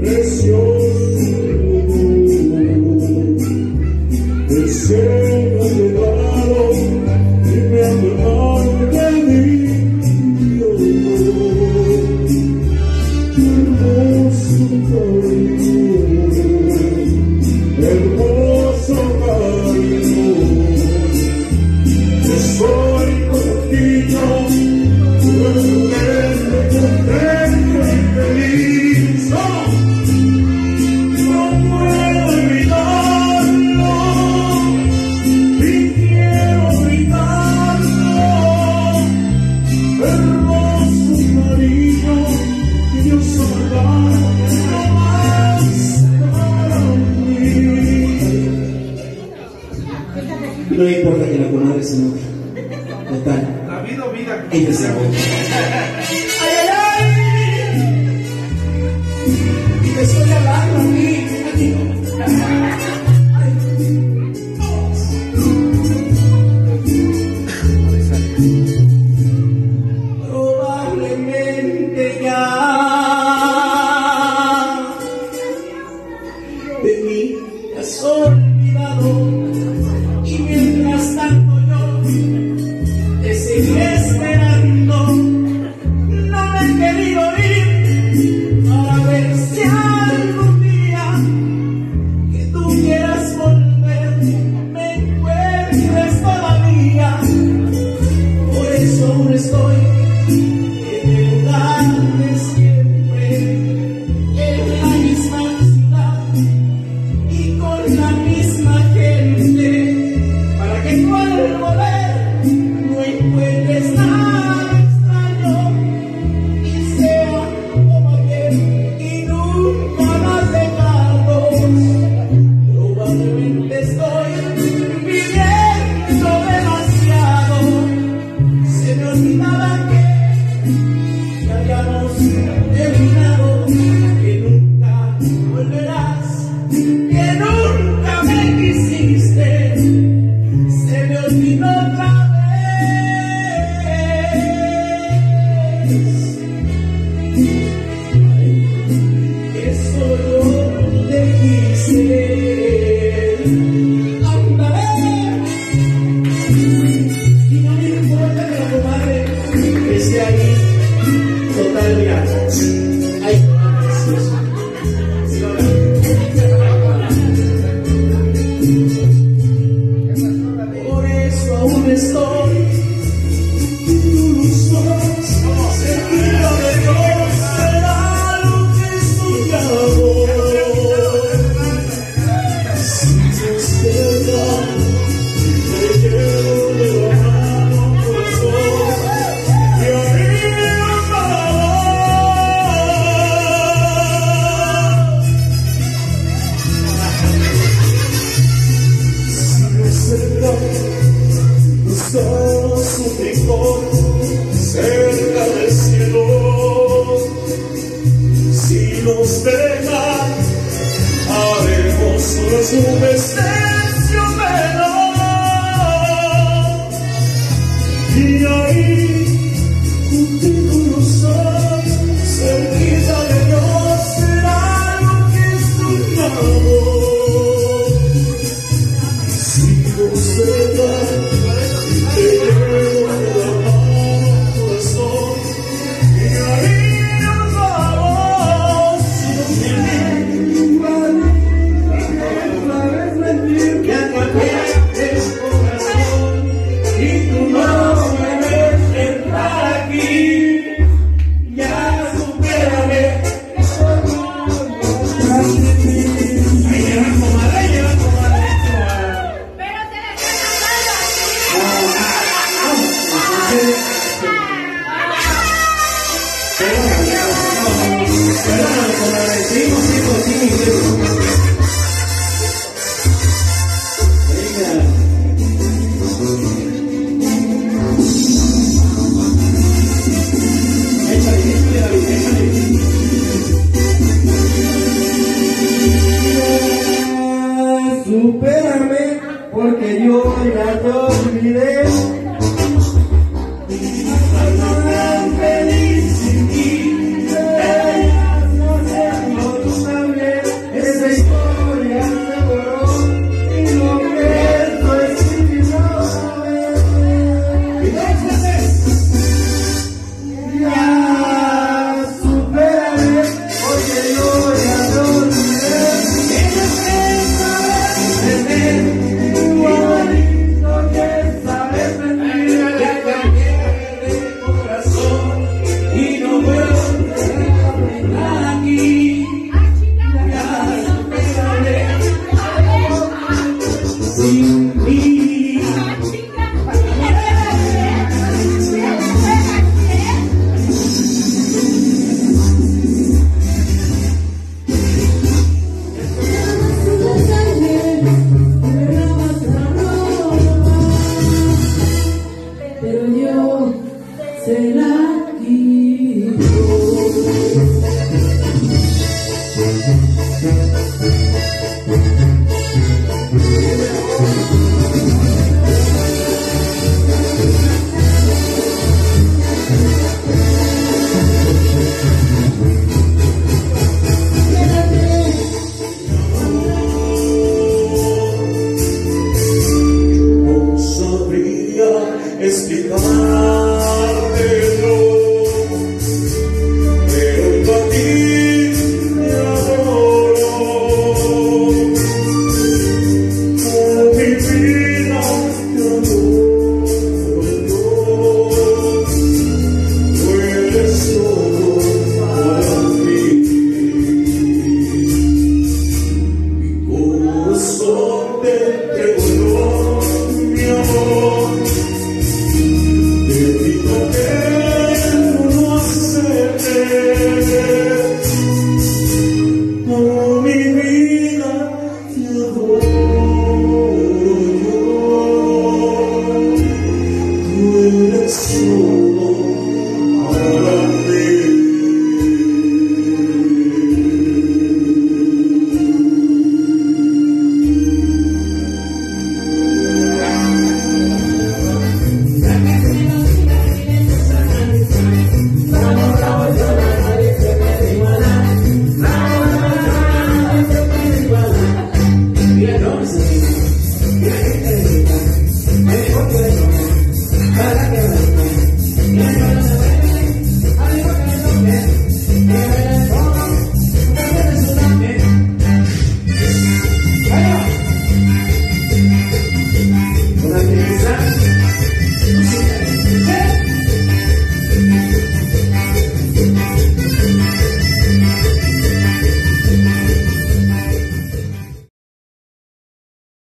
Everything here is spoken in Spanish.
Precioso, precioso. Los ojos me están supérame porque yo ya te olvidé. day.